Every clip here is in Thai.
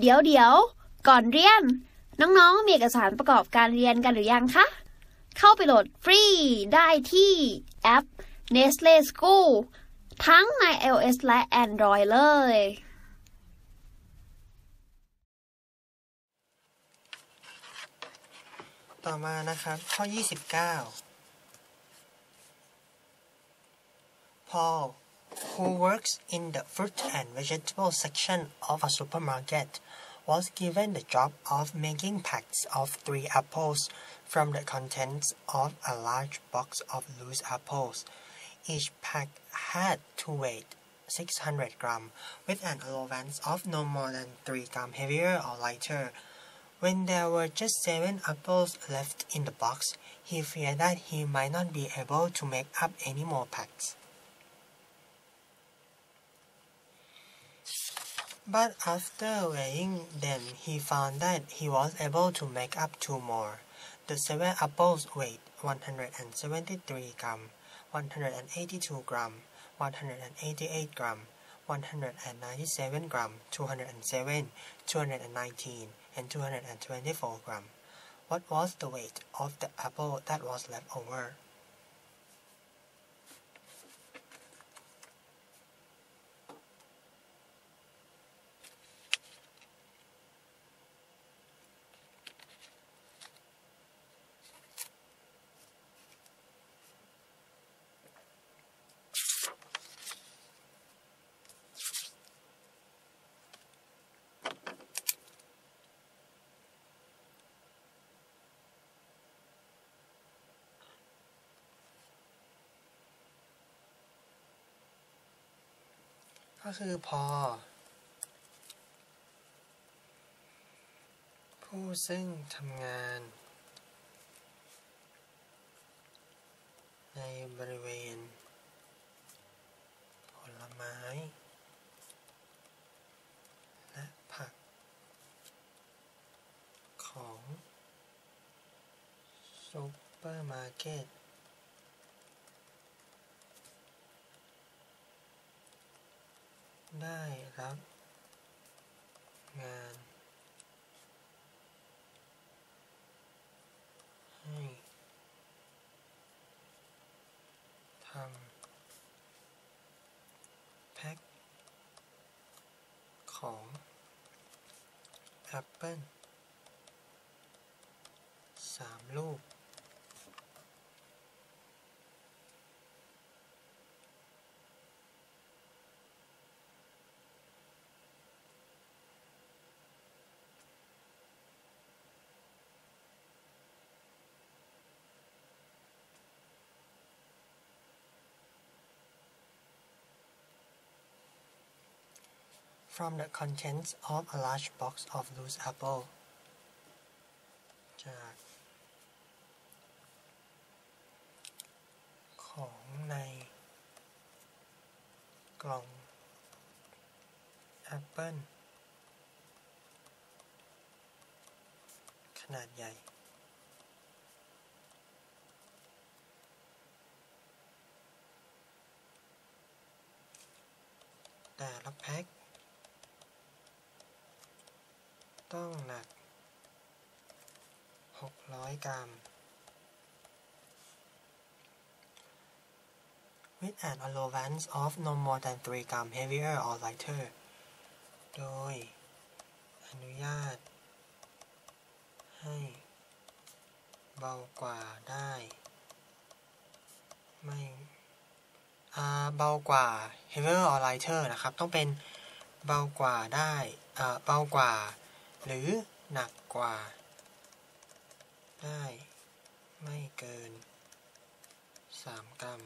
เดี๋ยวเดี๋ยวก่อนเรียน น้องๆ มีเอกสารประกอบการเรียนกันหรือยังคะ เข้าไปโหลดฟรีได้ที่แอป Nestle School ทั้งใน iOS และ Android เลย ต่อมานะครับ ข้อ 29 Paul who works in the fruit and vegetable section of a supermarket was given the job of making packs of three apples from the contents of a large box of loose apples. Each pack had to weigh 600 gram with an allowance of no more than 3 gram heavier or lighter. When there were just seven apples left in the box, he feared that he might not be able to make up any more packs. But after weighing them, he found that he was able to make up two more. The seven apples weighed 173 gram, 182 gram, 188 gram, 197 gram, 207, 219, and 224 gram. What was the weight of the apple that was left over? ก็คือพอ ผู้ซึ่งทำงาน ในบริเวณ ผลไม้ และผัก ของซุปเปอร์มาร์เก็ต ได้รับงาน ให้ทำแพ็คของแอปเปิลสามลูก from the contents of a large box of loose apple จาก ของในกล่องแอปเปิลขนาดใหญ่แต่ละแพ็ค ต้องหนัก 600 กรัม with an allowance of no more than 3 gram heavier or lighter โดย อนุญาต ให้เบากว่าได้ ไม่เบากว่า heavier or lighter นะครับ ต้องเป็นเบากว่าได้เบากว่า หรือหนักกว่า ได้ไม่เกิน 3 กรัม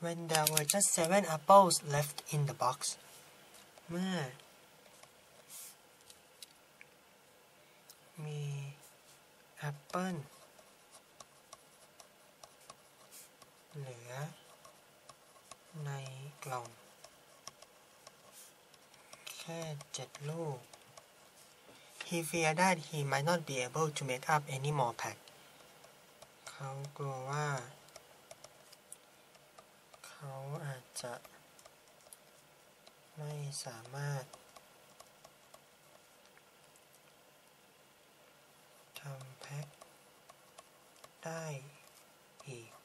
when there were just seven apples left in the box เมื่อ มีแอปเปิ้ลเหลือ ในกล่อง แค่เจ็ดลูก He feared that he might not be able to make up any more pack เขากลัวว่า เขาอาจจะไม่สามารถทำแพ็คได้อีก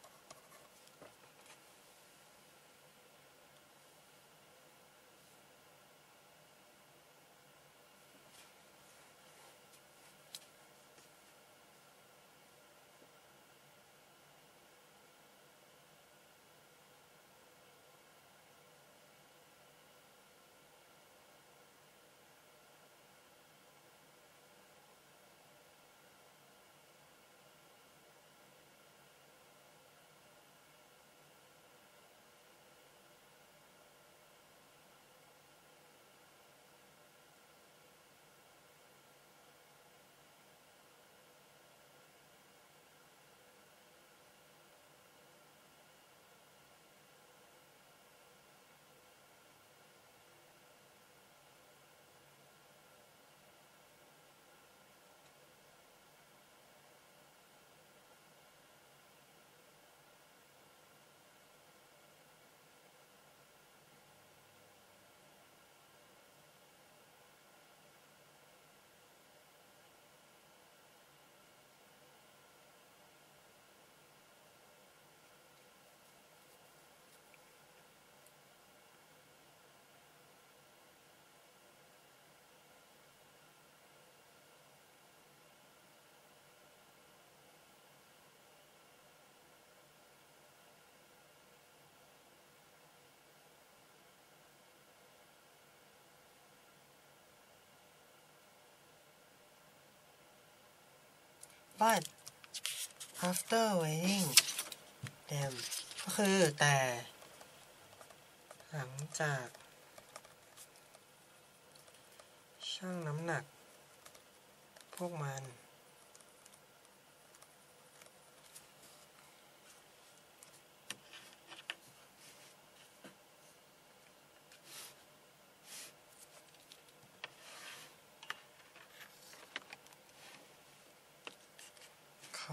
but after weighing them ก็คือแต่ หลังจากชั่งน้ำหนัก พวกมัน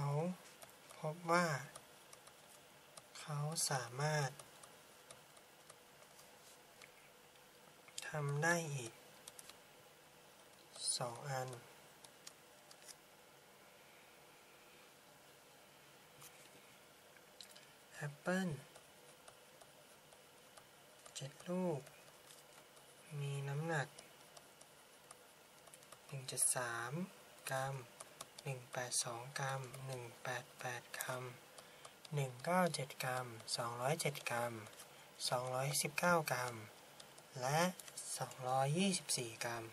เขาพบว่า เขาสามารถทำได้อีกสองอัน แอปเปิ้ลเจ็ดลูก มีน้ำหนัก 1.3 กรัม 182 กรัม 188 กรัม 197 กรัม 207 กรัม 219 กรัม และ 224 กรัม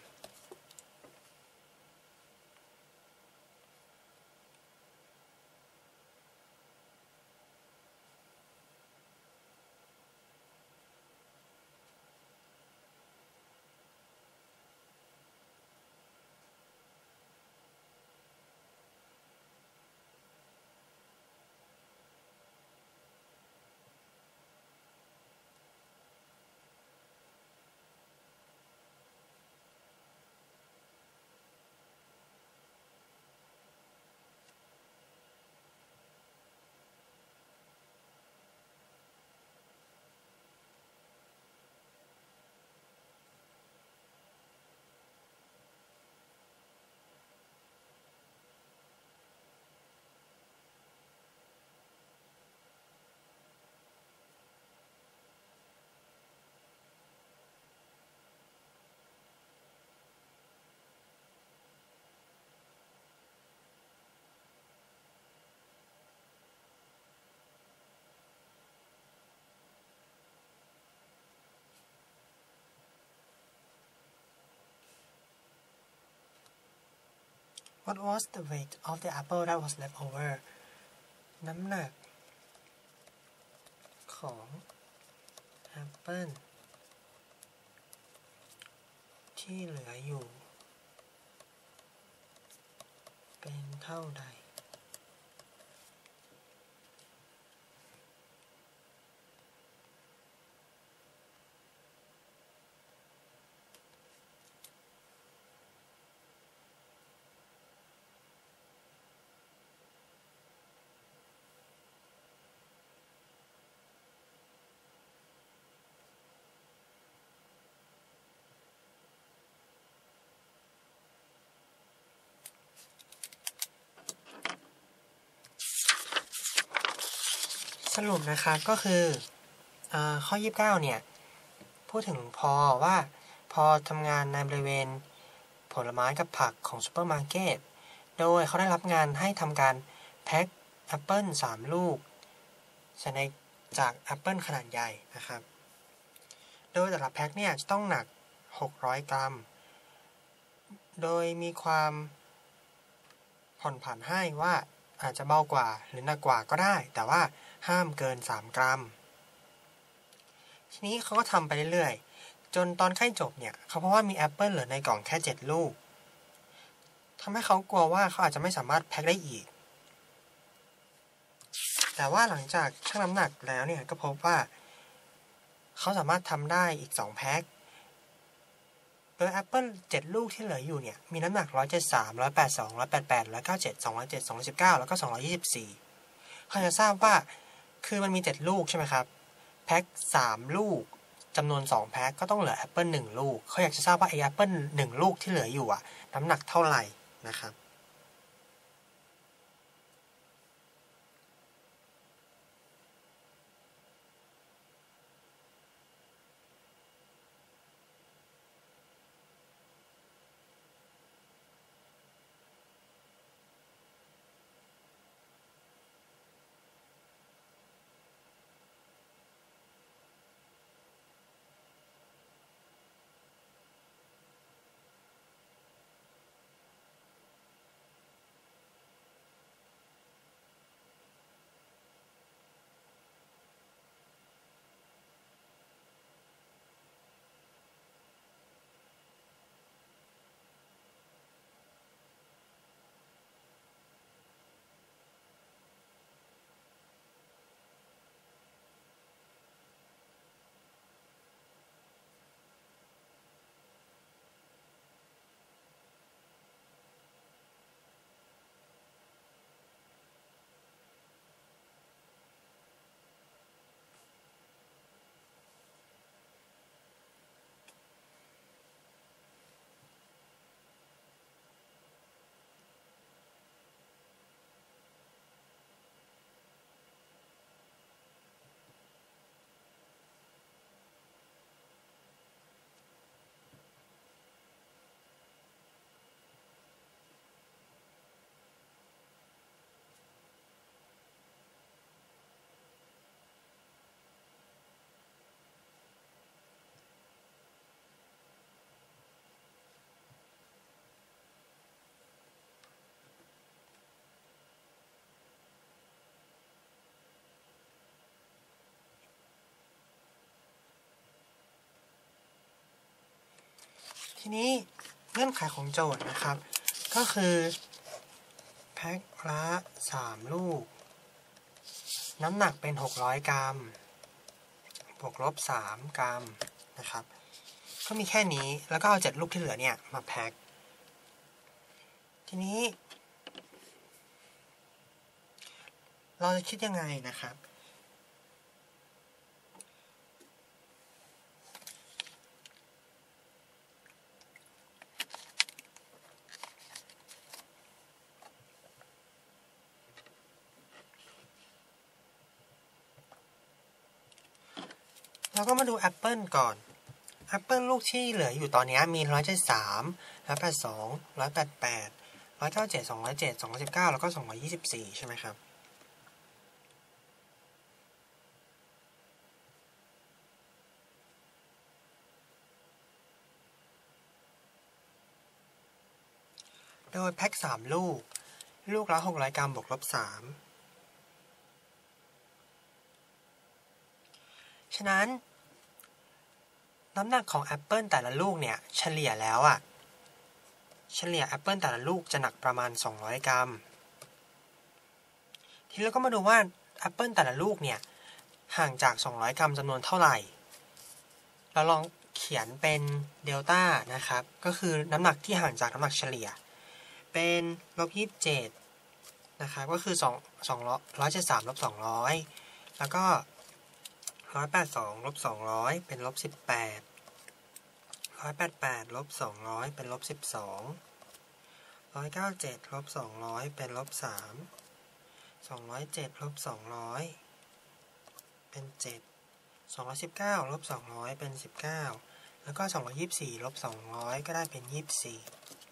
What was the weight of the apple that was left over น้ำหนัก ของแอปเปิลที่เหลืออยู่ เป็นเท่าใด สรุปนะครับก็คือข้อ 29 เนี่ย พูดถึงพอว่าพอทำงานในบริเวณผลไม้กับผักของซูเปอร์มาร์เก็ต โดยเขาได้รับงานให้ทำการแพ็คแอปเปิล3ลูกใส่ในจากแอปเปิลขนาดใหญ่นะครับ โดยแต่ละแพ็คเนี่ยจะต้องหนัก 600 กรัม โดยมีความผ่อนผันให้ว่า อาจจะเบากว่าหรือหนักกว่าก็ได้ แต่ว่าห้ามเกิน 3 กรัม ทีนี้เขาก็ทำไปเรื่อยๆ จนตอนใกล้จบเนี่ยเขาเพราะว่ามีแอปเปิลเหลือในกล่องแค่ 7 ลูกทำให้เขากลัวว่าเขาอาจจะไม่สามารถแพ็คได้อีก แต่ว่าหลังจากชั่งน้ำหนักแล้วเนี่ยก็พบว่า เขาสามารถทำได้อีก 2 แพ็ค โดยแอปเปิล7ลูกที่เหลืออยู่เนี่ย มีน้ำหนัก 173 182 188 197 207 219 แล้วก็ 224เขาจะทราบว่า คือมันมี 7 ลูกใช่ไหมครับ แพ็ค 3 ลูกจำนวน 2 แพ็คก็ต้องเหลือแอปเปิล1ลูก เขาอยากจะทราบว่าไอ้แอปเปิล1ลูกที่เหลืออยู่อะน้ำหนักเท่าไหร่นะครับ ทีนี้เงื่อนไขของโจทย์นะครับ ก็คือแพ็คละ3 ลูก น้ำหนักเป็น 600 กรัมบวกลบ 3 กรัมนะครับ ก็มีแค่นี้แล้วก็เอา 7 ลูกที่เหลือเนี่ย มาแพ็คทีนี้ เราจะคิดยังไงนะครับ เราก็มาดูแอปเปิลก่อนแอปเปิลลูกที่เหลืออยู่ตอนนี้มี 173 182 188 197 207 219 แล้วก็ 224 ใช่ไหมครับ โดยแพ็ค 3 ลูก ลูกละ 600 กรัมบวกลบ 3 ฉะนั้นน้ำหนักของแอปเปิลแต่ละลูกเนี่ยเฉลี่ยแล้วอะเฉลี่ยแอปเปิลแต่ละลูกจะหนักประมาณ 200 กรัม ทีนี้เราก็มาดูว่าแอปเปิลแต่ละลูกเนี่ยห่างจาก 200 กรัมจำนวนเท่าไหร่ เราลองเขียนเป็นเดลต้านะครับ ก็คือน้ำหนักที่ห่างจากน้ำหนักเฉลี่ย เป็นลบ27นะครับ ก็คือ2 2 173ลบ200 แล้วก็ 182ลบ200เป็นลบ18 188ลบ200เป็นลบ12 197ลบ200เป็นลบ3 207ลบ200เป็น7 219ลบ200เป็น19แล้วก็224ลบ200ก็ได้เป็น24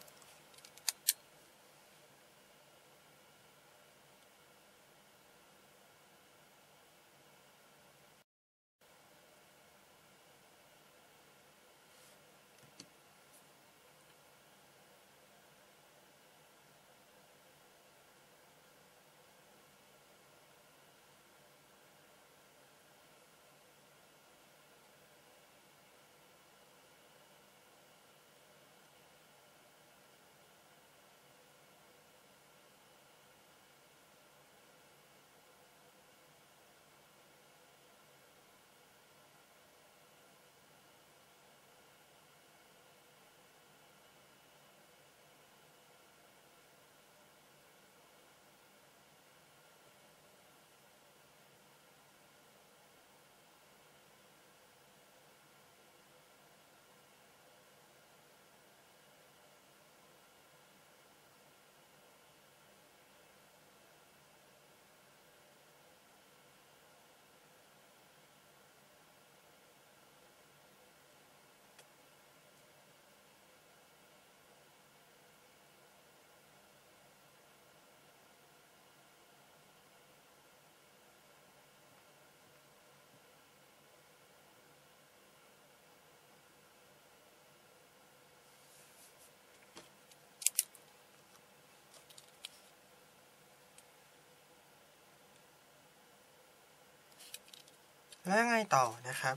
แล้วยังไงต่อนะครับ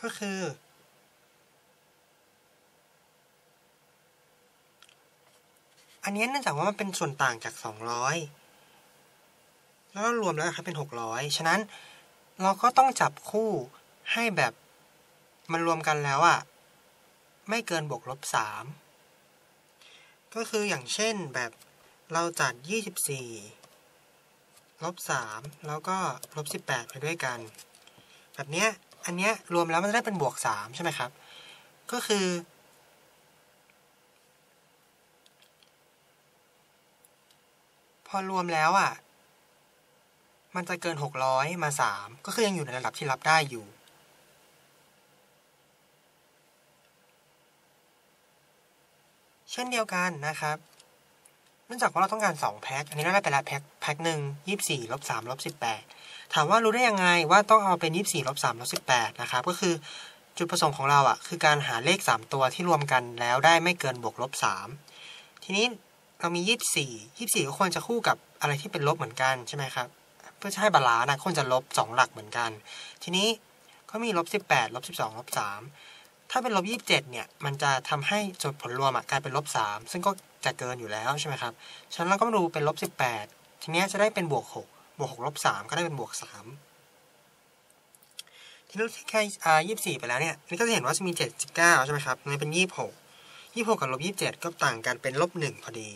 ก็คือ อันนี้เนื่องจากว่ามันเป็นส่วนต่างจาก 200 แล้วรวมแล้วครับเป็น 600 ฉะนั้นเราก็ต้องจับคู่ให้แบบมันรวมกันแล้วอะไม่เกินบวกลบ 3 ก็คืออย่างเช่นแบบเราจัด 24ลบ3แล้วก็ลบ18ไปด้วยกัน แบบเนี้ยอันเนี้ยรวมแล้วมันจะได้เป็นบวกสามใช่ไหมครับ ก็คือ พอรวมแล้วอะ มันจะเกินหกร้อยมาสามก็คือยังอยู่ในระดับที่รับได้อยู่เช่นเดียวกันนะครับเนื่องจากว่าเราต้องการสองแพ็ค อันนี้เราได้ไปแล้วแพ็คแพ็คหนึ่งยี่สี่ลบสามลบสิบแปด ถามว่ารู้ได้ยังไงว่าต้องเอาเป็น 24ลบ3ลบ18 นะครับ ก็คือจุดประสงค์ของเราอะ คือการหาเลข 3 ตัวที่รวมกันแล้วได้ไม่เกินบวกลบ 3 ทีนี้เรามี 24 24 ก็ควรจะคู่กับอะไรที่เป็นลบเหมือนกันใช่ไหมครับ เพื่อจะให้บาลานะควรจะลบ 2 หลักเหมือนกัน ทีนี้ก็มีลบ18ลบ12ลบ3ถ้าเป็นลบ27 เนี่ย มันจะทำให้จุดผลรวมอะกลายเป็นลบ3ซึ่งก็จะเกินอยู่แล้วใช่ไหมครับ ฉะนั้นเราก็มาดูเป็นลบ18 ทีนี้จะได้เป็นบวก 6 บวกหกลบสามก็ได้เป็นบวกสามทีนี้แค่อ่ายี่สี่ไปแล้วเนี่ยนี่ก็จะเห็นว่าจะมีเจ็ดสิบเก้าใช่ไหมครับนี่เป็นยี่หกยี่หกกับลบยี่สิบเจ็ดก็ต่างกันเป็นลบหนึ่งพอดี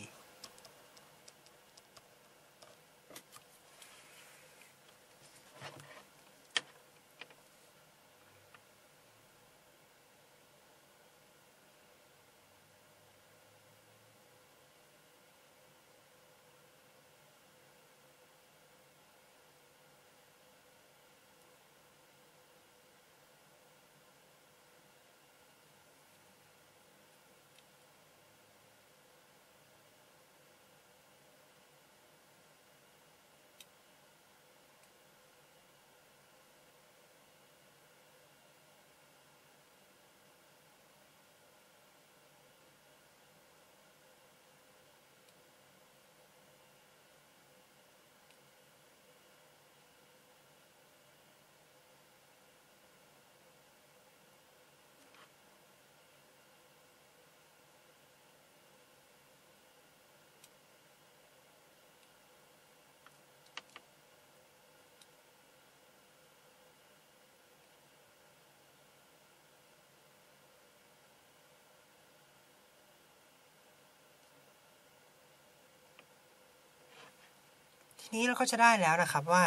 นี้เราก็จะได้แล้วนะครับว่า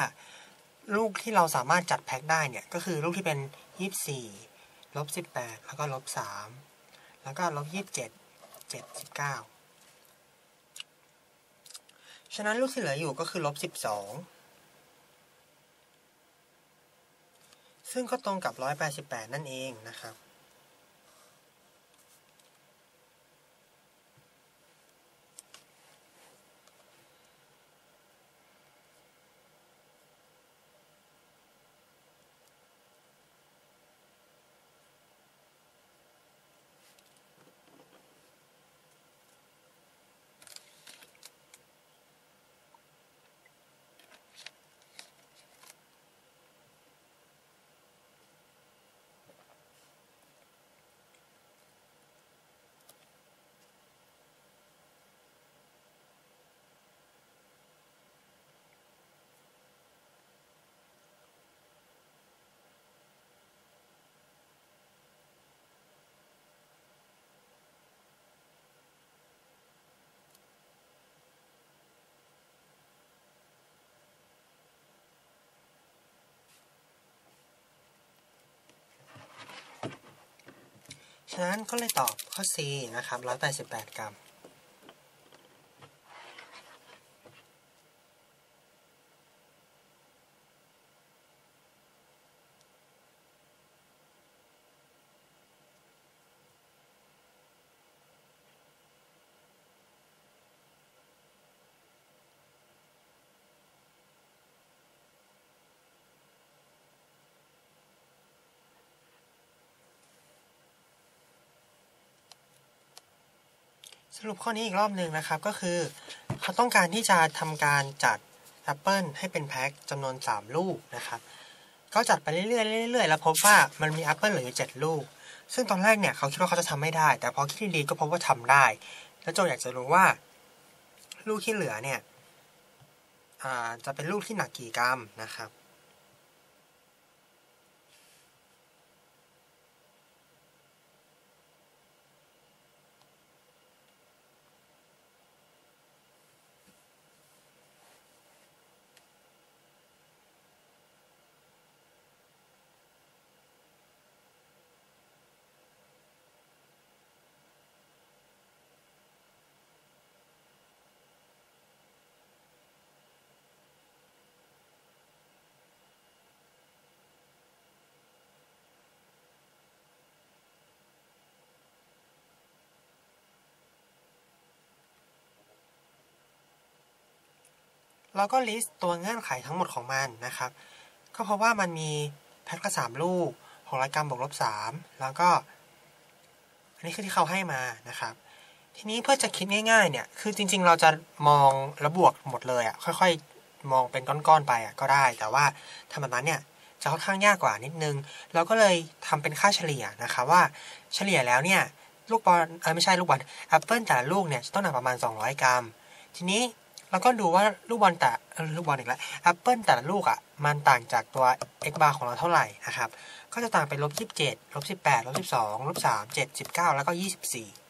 ลูกที่เราสามารถจัดแพ็คได้เนี่ย ก็คือลูกที่เป็น 24ลบ18 แล้วก็ลบ3แล้วก็ลบ27 79ฉะนั้นลูกที่เหลืออยู่ก็คือลบ12 ซึ่งก็ตรงกับ 188 นั่นเองนะครับ ฉะนั้นก็เลยตอบข้อ C นะครับ188 กรัม สรุปข้อนี้อีกรอบหนึ่งนะครับก็คือ เขาต้องการที่จะทำการจัดแอปเปิลให้เป็นแพ็คจำนวน 3 ลูกนะครับ ก็จัดไปเรื่อยๆเรื่อยๆแล้วพบว่ามันมีแอปเปิลเหลืออยู่7ลูก ซึ่งตอนแรกเนี่ยเขาคิดว่าเขาจะทำไม่ได้ แต่พอคิดดีๆก็พบว่าทำได้ แล้วโจอยากจะรู้ว่า ลูกที่เหลือเนี่ยจะเป็นลูกที่หนักกี่กรัมนะครับ เราก็ list ตัวเงื่อนไขทั้งหมดของมันนะครับ ก็เพราะว่ามันมีแพ็คละสามลูก600กรัมบวกลบสามแล้วก็อันนี้คือที่เขาให้มานะครับ ทีนี้เพื่อจะคิดง่ายๆเนี่ยคือจริง ๆ เราจะมองระบวกหมดเลยอะ่ะค่อยๆมองเป็นก้อนๆไปอะก็ได้ แต่ว่าทำแบบนั้นเนี่ยจะค่อนข้างยากกว่านิดนึง เราก็เลยทำเป็นค่าเฉลี่ยนะคะว่าเฉลี่ยแล้วเนี่ยลูกบอลเออไม่ใช่ลูกบอลแอปเปิลแต่ละลูกเนี่ยจะต้องหนักประมาณ 200 กรัม ทีนี้ แล้วก็ดูว่าลูกบอลแต่ลูกบอลอีกแล้วแอปเปิลแต่ละลูกอะมันต่างจากตัว x bar ของเราเท่าไหร่นะครับ ก็จะต่างเป็นลบ27ลบ18ลบ12ลบ3 7 19 แล้วก็ 24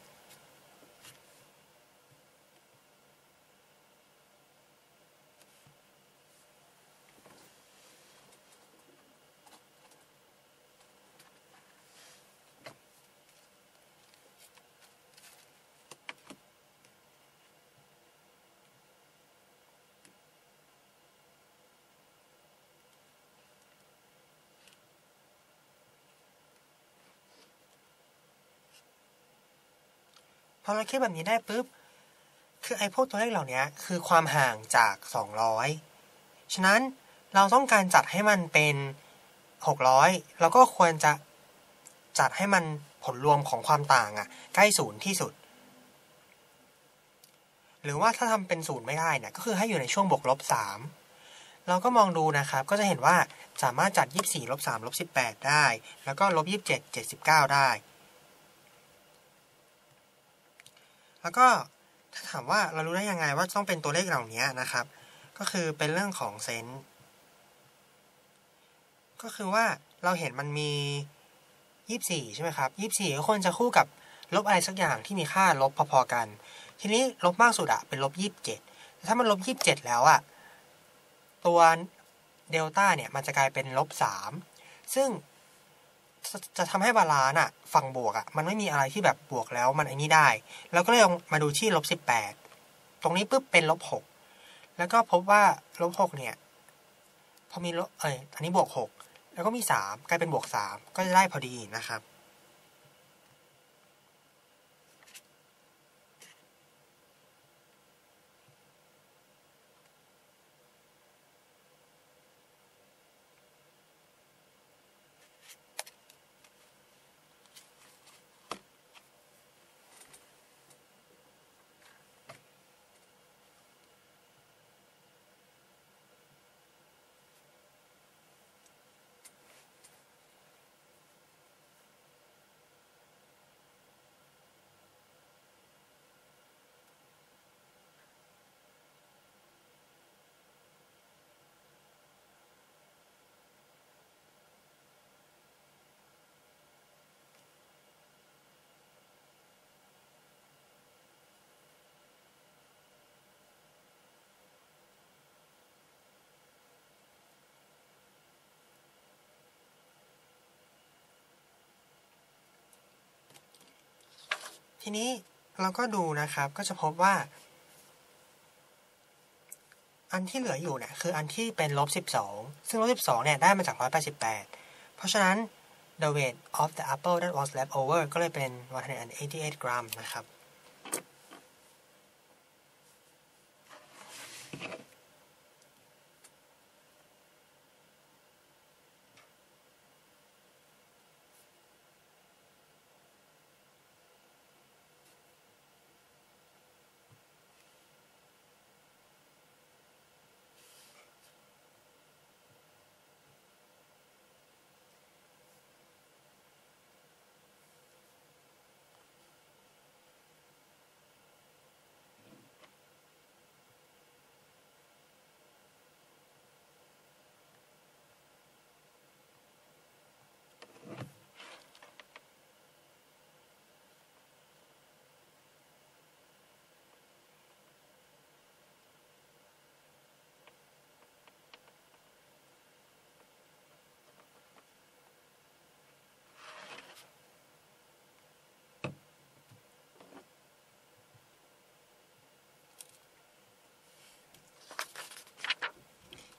พอเราคิดแบบนี้ได้ปุ๊บ คือไอ้พวกตัวเลขเหล่านี้คือความห่างจาก 200 ฉะนั้นเราต้องการจัดให้มันเป็น 600 เราก็ควรจะจัดให้มันผลรวมของความต่างอะใกล้ศูนย์ที่สุด หรือว่าถ้าทำเป็นศูนย์ไม่ได้เนี่ยก็คือให้อยู่ในช่วงบวกลบ3เราก็มองดูนะครับ ก็จะเห็นว่าสามารถจัด 24ลบ3ลบ18 ได้ แล้วก็ลบ27 79 ได้ แล้วก็ถ้าถามว่าเรารู้ได้ยังไงว่าต้องเป็นตัวเลขเหล่านี้นะครับ ก็คือเป็นเรื่องของเซนส์ก็คือว่าเราเห็นมันมี 24 ใช่ไหมครับ 24 ก็ควรจะคู่กับลบอะไรสักอย่างที่มีค่าลบพอๆกัน ทีนี้ลบมากสุดอะเป็นลบ 27 แต่ถ้ามันลบ 27 แล้วอะตัวเดลต้าเนี่ยมันจะกลายเป็นลบสามซึ่ง จะจะทำให้ balance อะฝั่งบวกอะมันไม่มีอะไรที่แบบบวกแล้วมันไอ้นี้ได้เราก็เลยลองมาดูที่ลบสิบแปดตรงนี้ปุ๊บเป็นลบหกแล้วก็พบว่าลบหกเนี่ยพอมีลบเอ้ยอันนี้บวกหกแล้วก็มีสามกลายเป็นบวกสามก็จะได้พอดีนะครับ ทีนี้เราก็ดูนะครับก็จะพบว่า อันที่เหลืออยู่เนี่ยคืออันที่เป็นลบ 12 ซึ่งลบ 12 เนี่ยได้มาจาก 188 เพราะฉะนั้น the weight of the apple that was left over ก็เลยเป็น 188 gram นะครับ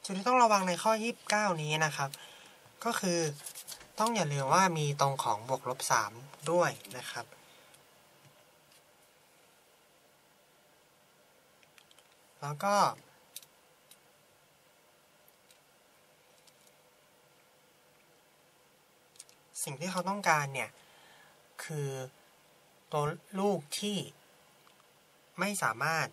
จุดที่ต้องระวังในข้อ 29 นี้นะครับ ก็คือต้องอย่าลืมว่ามีตรงของบวกลบ 3 ด้วยนะครับ แล้วก็ สิ่งที่เขาต้องการเนี่ย คือตัวลูกที่ไม่สามารถ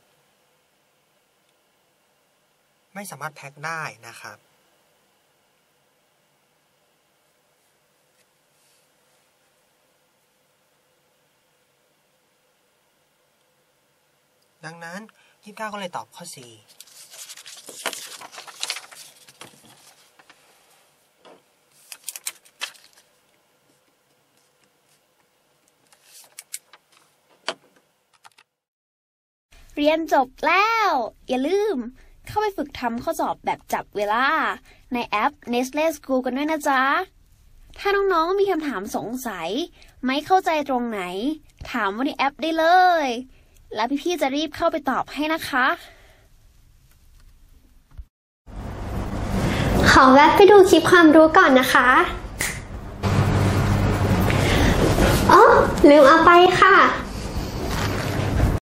ไม่สามารถแพ็คได้นะครับ ดังนั้น 29 ก็เลยตอบข้อ 4เรียนจบแล้ว อย่าลืม เข้าไปฝึกทำข้อสอบแบบจับเวลา ในแอป Nestle School กันด้วยนะจ๊ะ ถ้าน้องๆมีคำถามสงสัย ไม่เข้าใจตรงไหน ถามว่าในแอปได้เลย แล้วพี่ๆจะรีบเข้าไปตอบให้นะคะ ขอแวะไปดูคลิปความรู้ก่อนนะคะอ๋อลืมเอาไปค่ะ